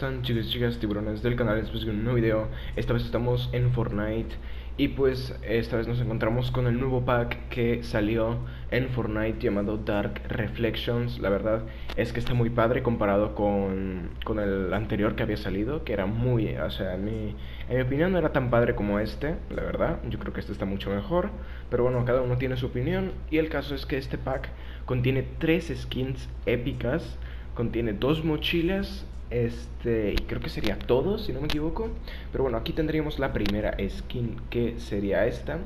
Hola, ¿cómo están chicos chicas tiburones del canal? Después de un nuevo video, esta vez estamos en Fortnite y pues esta vez nos encontramos con el nuevo pack que salió en Fortnite llamado Dark Reflections. La verdad es que está muy padre comparado con, con el anterior que había salido, que era muy, o sea, en mi, en mi opinión no era tan padre como este, la verdad. Yo creo que este está mucho mejor, pero bueno, cada uno tiene su opinión. Y el caso es que este pack contiene tres skins épicas Contiene dos mochilas este, creo que sería todo, si no me equivoco. Pero bueno, aquí tendríamos la primera skin, que sería esta.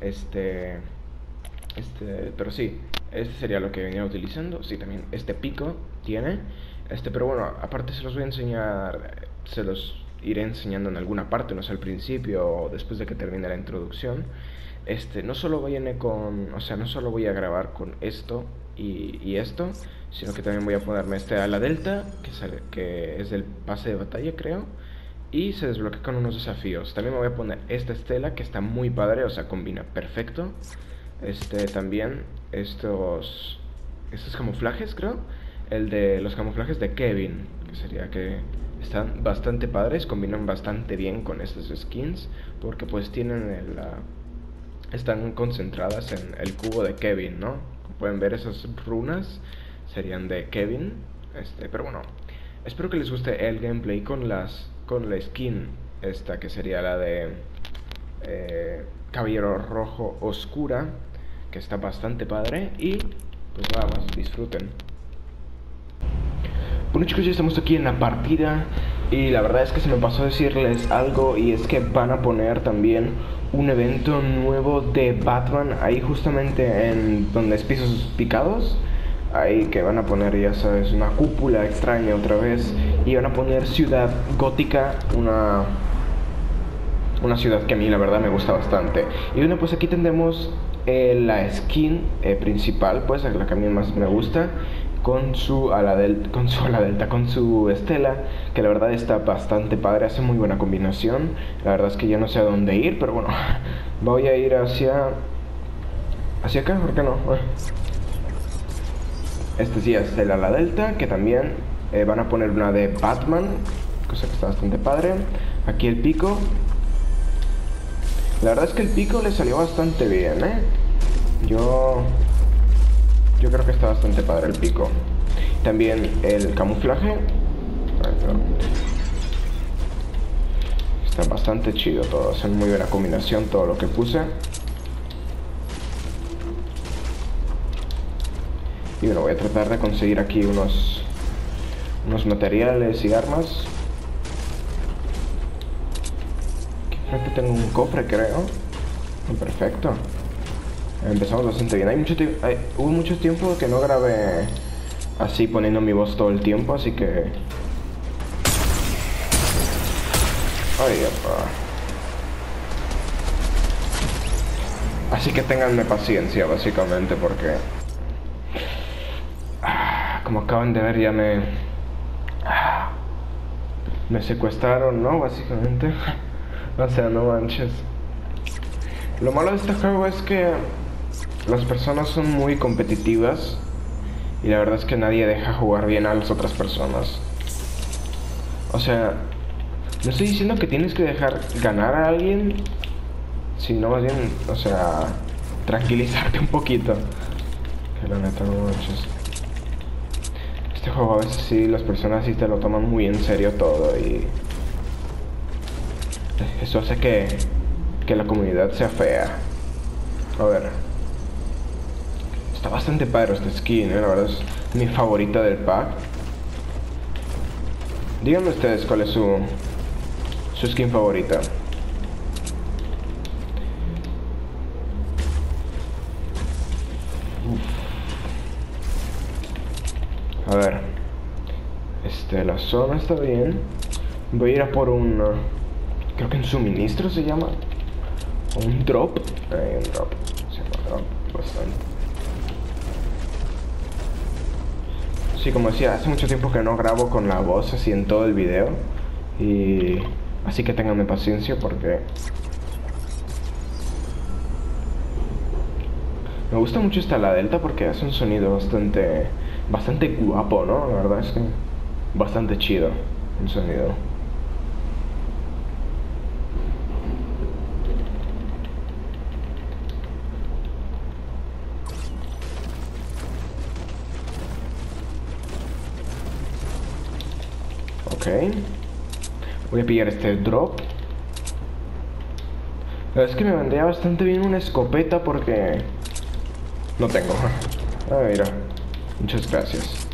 Este, este, pero sí, este sería lo que venía utilizando. Sí, también este pico tiene. Este, pero bueno, aparte se los voy a enseñar, se los iré enseñando en alguna parte, no sé, al principio o después de que termine la introducción. Este, no solo viene con, o sea, no solo voy a grabar con esto y, esto, sino que también voy a ponerme este a la delta, que, sale, que es del pase de batalla creo, y se desbloquea con unos desafíos. También me voy a poner esta estela, que está muy padre, o sea, combina perfecto. Este también, estos, estos camuflajes creo, el de los camuflajes de Kevin, que sería que están bastante padres, combinan bastante bien con estos skins, porque pues tienen el... están concentradas en el cubo de Kevin, ¿no? Pueden ver esas runas serían de Kevin. Este, pero bueno, espero que les guste el gameplay con las con la skin esta que sería la de eh, Caballero Rojo Oscura, que está bastante padre y pues vamos, disfruten. Bueno chicos, ya estamos aquí en la partida y la verdad es que se me pasó a decirles algo y es que van a poner también un evento nuevo de Batman ahí justamente en donde es pisos picados. Ahí que van a poner, ya sabes, una cúpula extraña otra vez. Y van a poner ciudad gótica, una una ciudad que a mí la verdad me gusta bastante. Y bueno, pues aquí tendremos eh, la skin eh, principal, pues la que a mí más me gusta, con su ala delta, con su ala delta, con su estela, que la verdad está bastante padre, hace muy buena combinación. La verdad es que ya no sé a dónde ir, pero bueno, voy a ir hacia hacia acá, ¿por qué no? Este sí es el ala delta, que también eh, van a poner una de Batman, cosa que está bastante padre. Aquí el pico. La verdad es que el pico le salió bastante bien, ¿eh? Yo... Yo creo que está bastante padre el pico. También el camuflaje. Está bastante chido todo, es muy buena combinación todo lo que puse. Y bueno, voy a tratar de conseguir aquí unos, unos materiales y armas. Aquí tengo un cofre, creo. Perfecto. Empezamos bastante bien. Hay mucho hay, hubo mucho tiempo que no grabé así poniendo mi voz todo el tiempo, así que... Ay, Así que tenganme paciencia, básicamente, porque como acaban de ver ya me me secuestraron, ¿no? Básicamente. o sea, no manches. Lo malo de este juego es que las personas son muy competitivas y la verdad es que nadie deja jugar bien a las otras personas. O sea, no estoy diciendo que tienes que dejar ganar a alguien, sino más bien, o sea, tranquilizarte un poquito. Que la neta no manches este juego a veces sí las personas sí te lo toman muy en serio todo y eso hace que, que la comunidad sea fea. A ver. Está bastante padre esta skin, ¿eh? la verdad es mi favorita del pack. Díganme ustedes cuál es su, su skin favorita. A ver. Este, la zona está bien. Voy a ir a por un... Uh, creo que un suministro se llama. O un drop. Un drop. Se llama drop. Bastante. Sí, como decía, hace mucho tiempo que no grabo con la voz así en todo el video. Y... Así que ténganme paciencia porque... Me gusta mucho esta la delta porque hace un sonido bastante bastante guapo, ¿no? La verdad es que bastante chido. un sonido. Ok. Voy a pillar este drop. La verdad es que me vendría bastante bien una escopeta porque... No tengo. Ah, mira. Muchas gracias.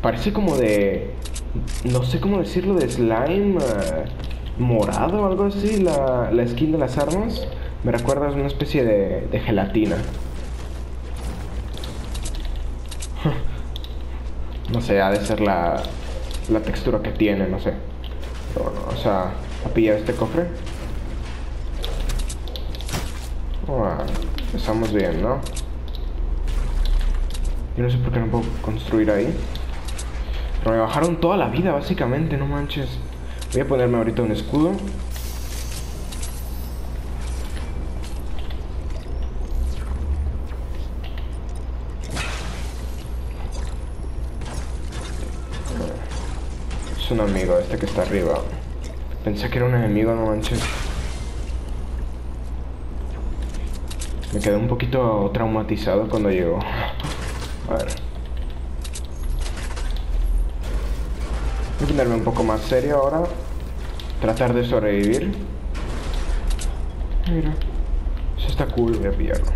Parece como de... No sé cómo decirlo, de slime eh, morado o algo así, la, la skin de las armas. Me recuerda a una especie de, de gelatina. No sé, ha de ser la, la textura que tiene, no sé. Pero bueno, o sea, a pillar este cofre. Bueno, empezamos bien, ¿no? Yo no sé por qué no puedo construir ahí. Pero me bajaron toda la vida, básicamente, no manches. Voy a ponerme ahorita un escudo. Es un amigo este que está arriba. Pensé que era un enemigo, no manches. Me quedé un poquito traumatizado cuando llegó. A ver. Voy a ponerme un poco más serio ahora. Tratar de sobrevivir. Mira. Eso está cool, voy a pillarlo.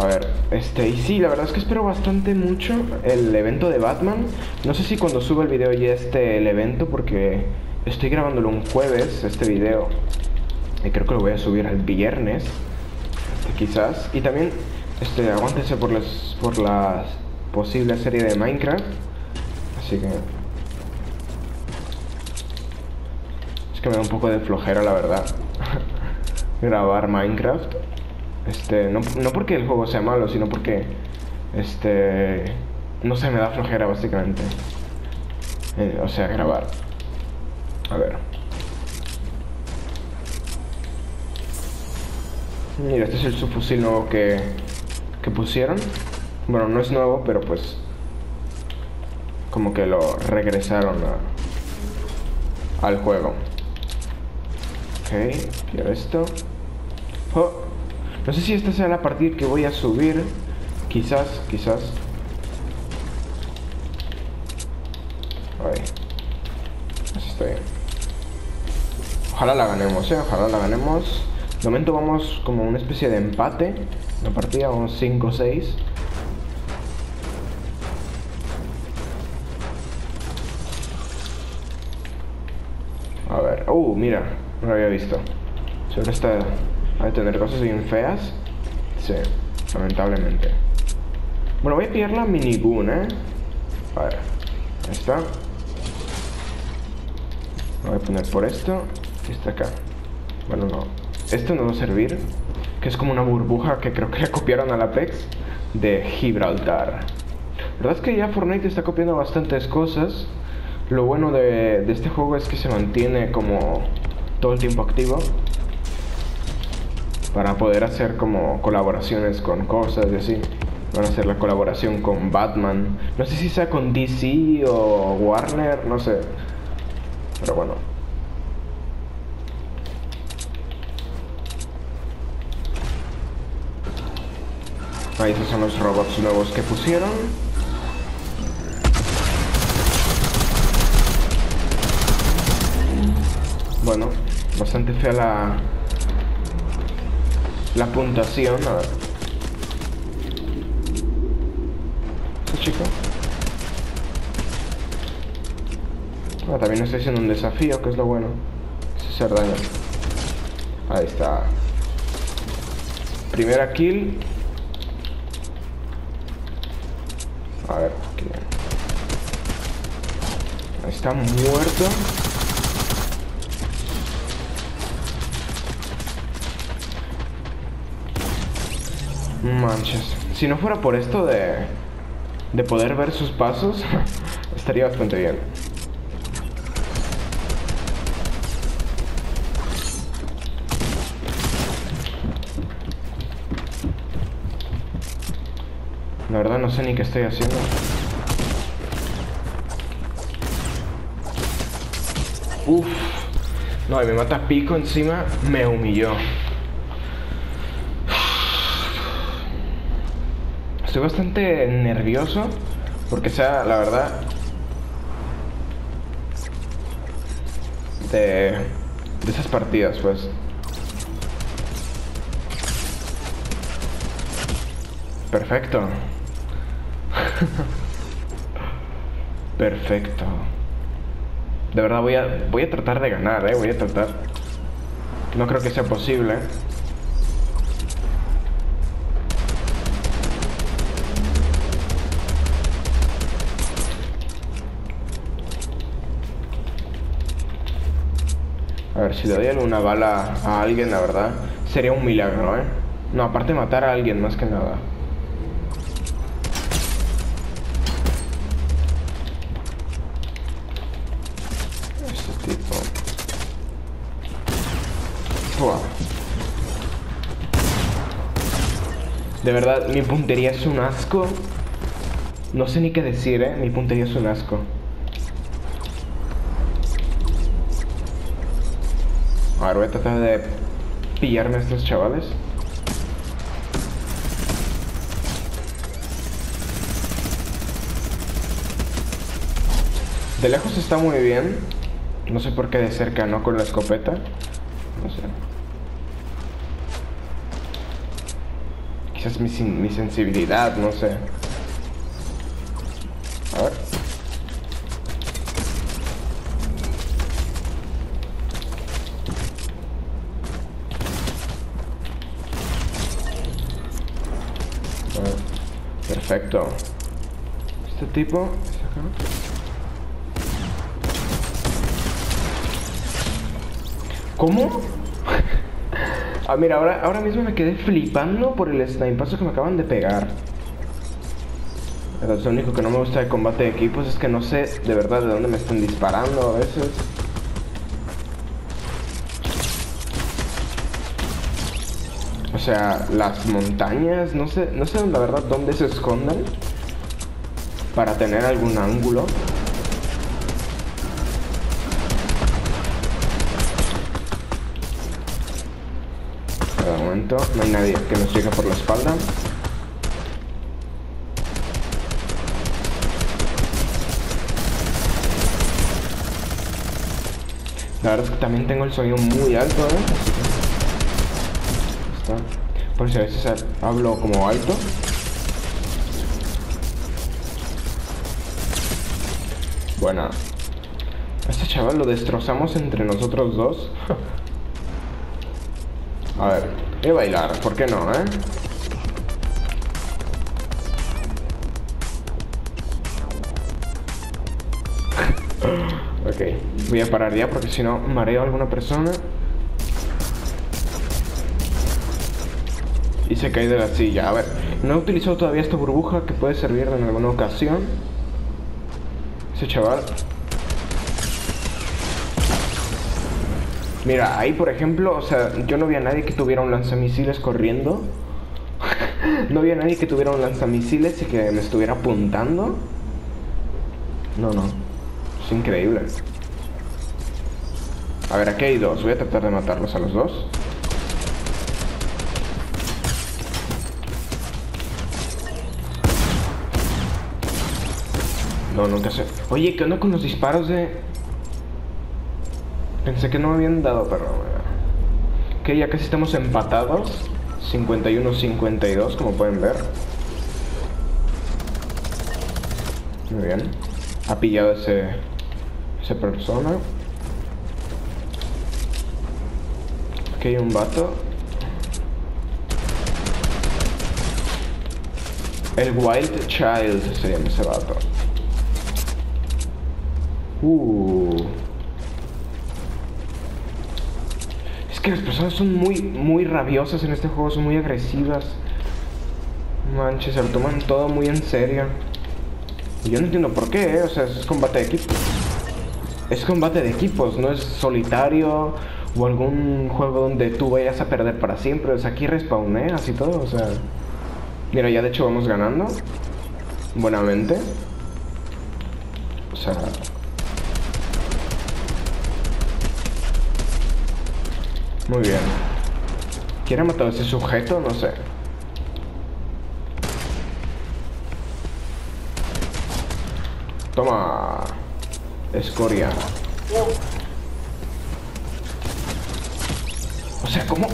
A ver, este, y sí, la verdad es que espero bastante mucho el evento de Batman. No sé si cuando suba el video ya esté el evento, porque estoy grabándolo un jueves, este video. Y creo que lo voy a subir el viernes, este, quizás. Y también, este, aguántense por las, por la posible serie de Minecraft. Así que... Es que me da un poco de flojera, la verdad. Grabar Minecraft. Este, no, no porque el juego sea malo, sino porque, este, no se me da flojera básicamente. Eh, o sea, grabar. A ver. Mira, este es el subfusil nuevo que, que pusieron. Bueno, no es nuevo, pero pues como que lo regresaron a, al juego. Ok, quiero esto. Oh. No sé si esta sea la partida que voy a subir. Quizás, quizás. Ahí. Así está bien. Ojalá la ganemos, eh. Ojalá la ganemos. De momento vamos como una especie de empate. La partida vamos 5-6. A ver. Uh, mira. No lo había visto. Sobre esta a tener cosas bien feas. Sí, lamentablemente. Bueno, voy a pillar la minigun, ¿eh? A ver, ahí está. Lo voy a poner por esto. Y está acá. Bueno, no. Esto no va a servir. Que es como una burbuja que creo que le copiaron al Apex de Gibraltar. La verdad es que ya Fortnite está copiando bastantes cosas. Lo bueno de este juego es que se mantiene como todo el tiempo activo para poder hacer como colaboraciones con cosas y así. Van a hacer la colaboración con Batman. No sé si sea con DC o Warner, no sé. Pero bueno. Ahí esos son los robots nuevos que pusieron. Bueno, bastante fea la, la puntuación, a ver. ¿Ese chico? Ah, también estoy haciendo un desafío, que es lo bueno. Es hacer daño. Ahí está. Primera kill. A ver, aquí. Está muerto. Manches. Si no fuera por esto de, de poder ver sus pasos, estaría bastante bien. La verdad no sé ni qué estoy haciendo. Uf. No, y me mata pico encima, me humilló. Estoy bastante nervioso porque sea, la verdad, de, esas partidas, pues. Perfecto. Perfecto. De verdad voy a voy a tratar de ganar, eh, voy a tratar. No creo que sea posible. A ver, si le doy alguna bala a alguien, la verdad, sería un milagro, ¿eh? No, aparte matar a alguien, más que nada. Este tipo. Buah. De verdad, mi puntería es un asco. No sé ni qué decir, ¿eh? Mi puntería es un asco. A ver, voy a tratar de pillarme a estos chavales. De lejos está muy bien. No sé por qué de cerca no con la escopeta. No sé. Quizás mi, mi sensibilidad, no sé. ¿Cómo? ah, mira, ahora, ahora mismo me quedé flipando por el paso que me acaban de pegar. Lo único que no me gusta de combate de equipos es que no sé de verdad de dónde me están disparando a veces. O sea, las montañas, no sé, no sé la verdad dónde se esconden para tener algún ángulo. De momento no hay nadie que nos llegue por la espalda. La verdad es que también tengo el sonido muy alto, ¿eh? Por si a veces hablo como alto. Bueno. este chaval lo destrozamos entre nosotros dos. a ver, voy a bailar, ¿por qué no, eh? ok, voy a parar ya porque si no mareo a alguna persona. y se cae de la silla. A ver, no he utilizado todavía esta burbuja que puede servir en alguna ocasión. Ese chaval. Mira, ahí por ejemplo, o sea, yo no vi a nadie que tuviera un lanzamisiles corriendo. no vi a nadie que tuviera un lanzamisiles y que me estuviera apuntando. No, no. Es increíble. A ver, aquí hay dos. Voy a tratar de matarlos a los dos. No, nunca sé. Oye, ¿qué onda con los disparos de...? Pensé que no me habían dado, pero... Que ya casi estamos empatados. 51-52, como pueden ver. Muy bien. Ha pillado ese... Esa persona. Aquí hay un vato. El Wild Child se llama ese vato. Uh. Es que las personas son muy, muy rabiosas en este juego, son muy agresivas. Manches, se lo toman todo muy en serio. Y yo no entiendo por qué, ¿eh? o sea, es combate de equipos. Es combate de equipos, no es solitario o algún juego donde tú vayas a perder para siempre. O sea, aquí respawné así todo, o sea. Mira, ya de hecho vamos ganando. Buenamente. O sea... Muy bien. ¿Quiere matar a ese sujeto? No sé. Toma. Escoria. O sea, ¿cómo?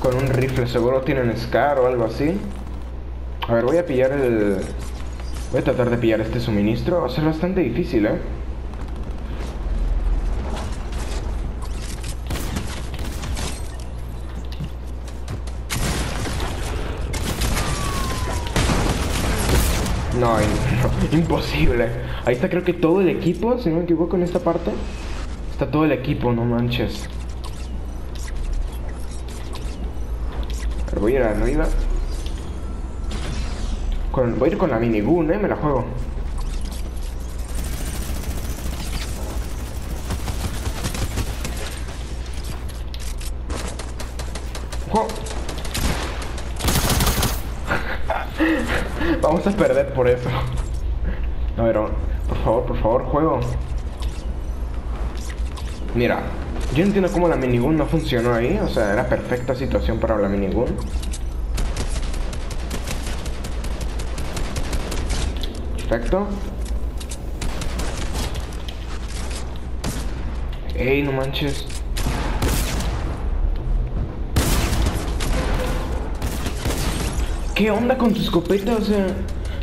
Con un rifle, seguro tienen Scar o algo así. A ver, voy a pillar el... Voy a tratar de pillar este suministro. Va a ser bastante difícil, ¿eh? No, imposible. Ahí está creo que todo el equipo, si no me equivoco en esta parte. Está todo el equipo, no manches. Voy a ir arriba. voy a ir con la minigun, eh, me la juego. Vamos a perder por eso. A ver, por favor, por favor, juego. Mira, yo no entiendo cómo la minigun no funcionó ahí. O sea, era perfecta situación para la minigun. Perfecto. Ey, no manches. ¿Qué onda con tu escopeta? O sea,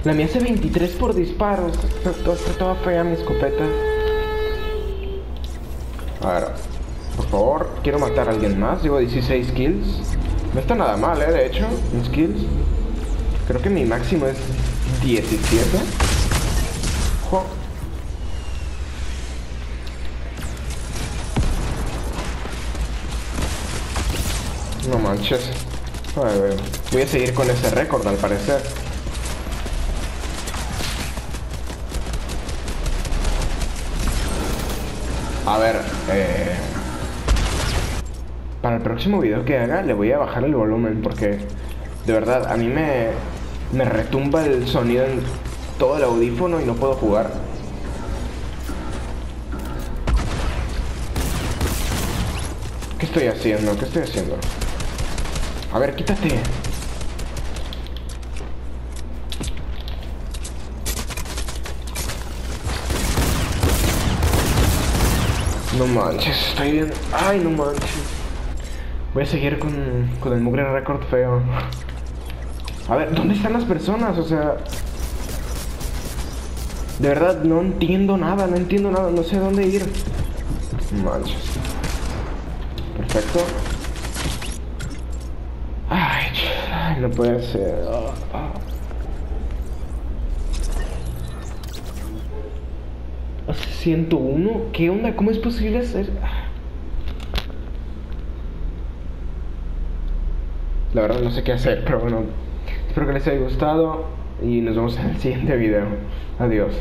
la mía hace 23 por disparos. Está toda fea mi escopeta. A ver, por favor, quiero matar a alguien más. Llevo 16 kills. No está nada mal, eh, de hecho, mis kills. Creo que mi máximo es 17. No manches. Voy a seguir con ese récord al parecer. A ver, eh, para el próximo video que haga le voy a bajar el volumen porque de verdad a mí me, me retumba el sonido en todo el audífono y no puedo jugar. ¿Qué estoy haciendo? ¿Qué estoy haciendo? A ver, quítate. No manches, estoy bien. Ay, no manches. Voy a seguir con, con el mugre récord feo. A ver, ¿dónde están las personas? O sea... De verdad, no entiendo nada, no entiendo nada, no sé dónde ir. Manches. Perfecto. No puede ser. 101, ¿qué onda? ¿Cómo es posible hacer? La verdad no sé qué hacer, pero bueno. Espero que les haya gustado y nos vemos en el siguiente video. Adiós.